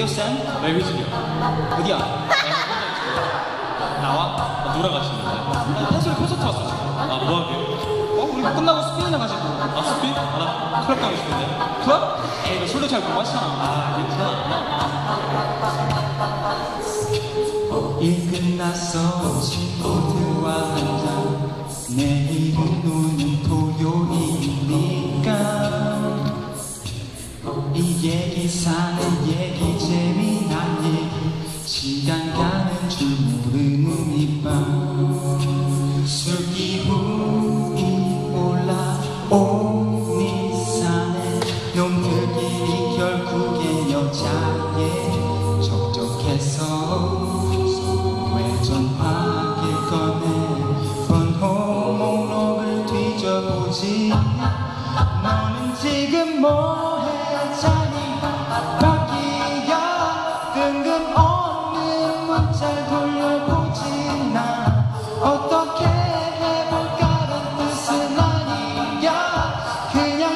리오쌤 네, 효진이요. 어디야? 나와? 아, 놀아가시는데. 한솔이 콘서트 왔어 지금 아, 뭐하게요? 어? 우리 끝나고 스페인에 가지고 아, 스피? 아, 나 클럽 가고 싶은데. 클럽? 에이 너 술도 잘 못 마시잖아 아, 괜찮아. 일 끝났어 친구들과 한잔 내 이 얘기 사는 얘기 재미난 얘기. 시간 가는 줄 모르는 이밤. 술 기분이 올라온 이 산에 놈들끼리 결국엔 여자에 적적해서 외전화기 꺼내. 번호 목록을 뒤져보지. 너는 지금 뭐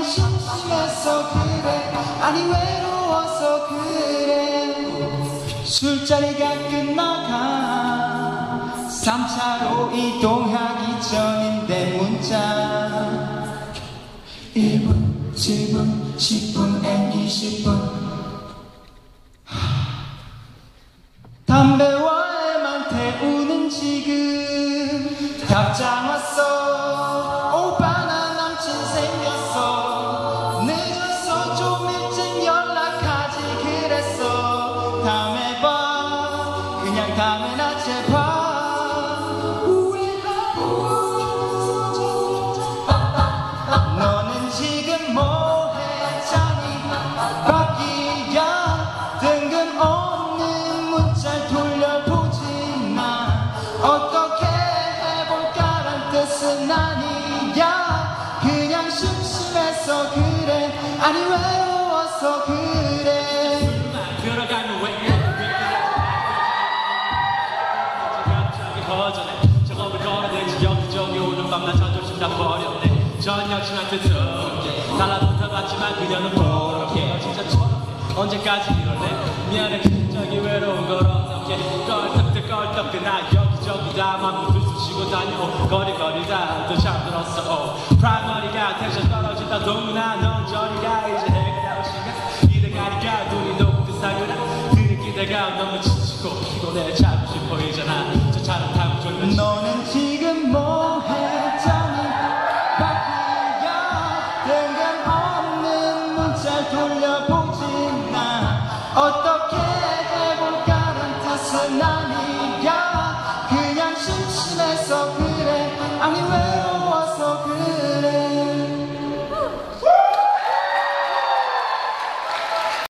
심심해서 그래. 아니 외로워서 그래. 술자리가 끝나가. 3차로 이동하기 전인데 문자. 1분, 7분, 10분, 앤 20분. 담배와에만 태우는 지금. 답장 왔어 다음에나 제발 너는 지금 뭐해? 자니 바뀌야 뜬금없는 문자 돌려보지 마. 어떻게 해볼까란 뜻은 아니야. 그냥 심심해서 그래. 아니 외로워서 그래 전해 저거를 걸어내지 여기저기 오는 밤나 자존심 다 버렸네. 전 여친한테 더럽게. 달라붙어 봤지만 그녀는 버럭해 진짜 처럼 언제까지 이럴래? 미안해. 저기 외로운 걸 어떻게? 껄떡대 껄떡대 나 여기저기 다. 맘을 들쑤시고 다니고 거리거리 다 또 잠들었어. 프라이머리가 텐션 떨어진다. 동문아 넌 저리가. 이제 해가 시간 이래가니까 눈이 녹듯 사그라 들이키다가 너무 바